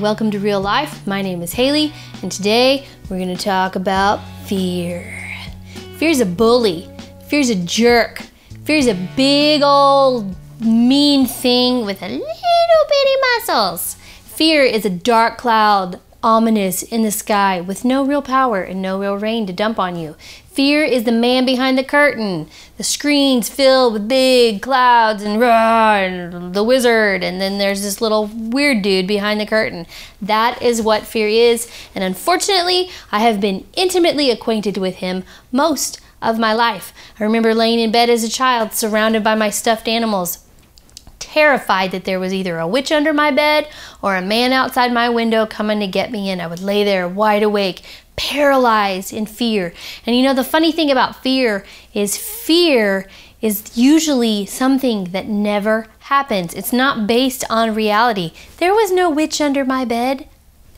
Welcome to Real Life. My name is Hayley, and today we're going to talk about fear. Fear's a bully, fear's a jerk, fear's a big old mean thing with a little bitty muscles. Fear is a dark cloud ominous in the sky with no real power and no real rain to dump on you. Fear is the man behind the curtain. The screen's filled with big clouds and, rah, and the wizard, and then there's this little weird dude behind the curtain. That is what fear is, and unfortunately, I have been intimately acquainted with him most of my life. I remember laying in bed as a child surrounded by my stuffed animals terrified that there was either a witch under my bed or a man outside my window coming to get me in. I would lay there wide awake, paralyzed in fear. And you know, the funny thing about fear is fear is usually something that never happens. It's not based on reality. There was no witch under my bed.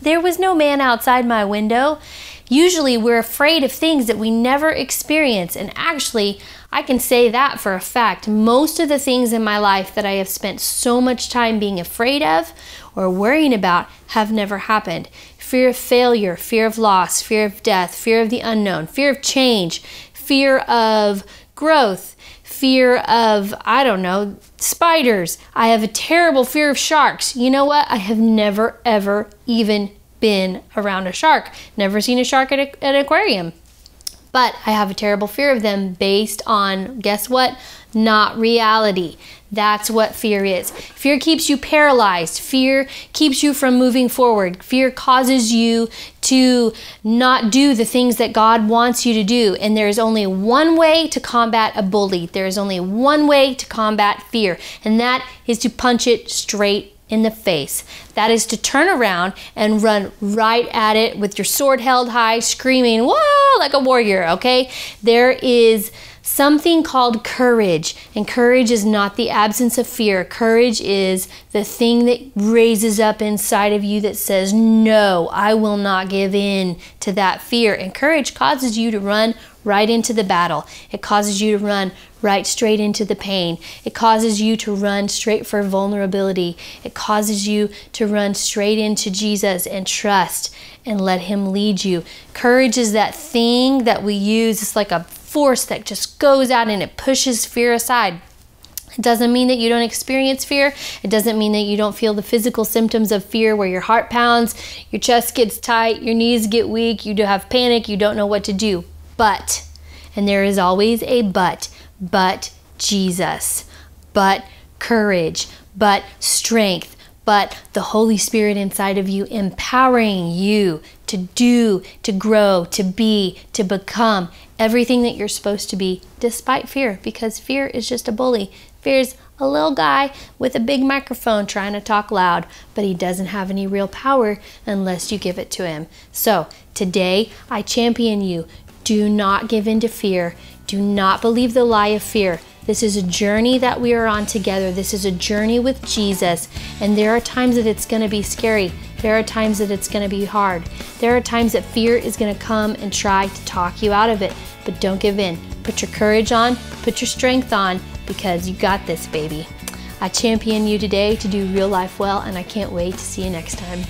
There was no man outside my window. Usually we're afraid of things that we never experience. And actually, I can say that for a fact. Most of the things in my life that I have spent so much time being afraid of or worrying about have never happened. Fear of failure, fear of loss, fear of death, fear of the unknown, fear of change, fear of growth, fear of, I don't know, spiders. I have a terrible fear of sharks. You know what? I have never, ever even been around a shark. Never seen a shark at, a, at an aquarium. But I have a terrible fear of them based on, guess what? Not reality. That's what fear is. Fear keeps you paralyzed. Fear keeps you from moving forward. Fear causes you to not do the things that God wants you to do. And there is only one way to combat a bully. There is only one way to combat fear, and that is to punch it straight in the face. That is to turn around and run right at it with your sword held high, screaming, whoa, like a warrior, okay? There is something called courage, and courage is not the absence of fear. Courage is the thing that raises up inside of you that says, No, I will not give in to that fear. And courage causes you to run right into the battle. It causes you to run right straight into the pain. It causes you to run straight for vulnerability. It causes you to run straight into Jesus and trust and let Him lead you. Courage is that thing that we use. It's like a force that just goes out and it pushes fear aside. It doesn't mean that you don't experience fear. It doesn't mean that you don't feel the physical symptoms of fear where your heart pounds, your chest gets tight, your knees get weak, you do have panic, you don't know what to do. But, and there is always a but, but Jesus, but courage, but strength, but the Holy Spirit inside of you empowering you to do, to grow, to be, to become everything that you're supposed to be despite fear because fear is just a bully. Fear is a little guy with a big microphone trying to talk loud, but he doesn't have any real power unless you give it to him. So today, I champion you. Do not give in to fear. Do not believe the lie of fear. This is a journey that we are on together. This is a journey with Jesus. And there are times that it's going to be scary. There are times that it's going to be hard. There are times that fear is going to come and try to talk you out of it. But don't give in. Put your courage on, put your strength on, because you got this, baby. I champion you today to do real life well, and I can't wait to see you next time.